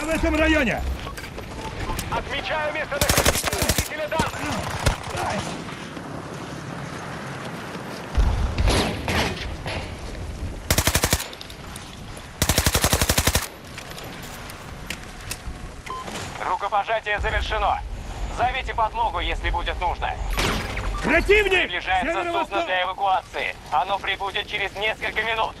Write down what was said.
Я в этом районе! Отмечаю местонахождение данных. Рукопожатие завершено. Зовите подмогу, если будет нужно. Противник! Приближается судно для эвакуации. Оно прибудет через несколько минут.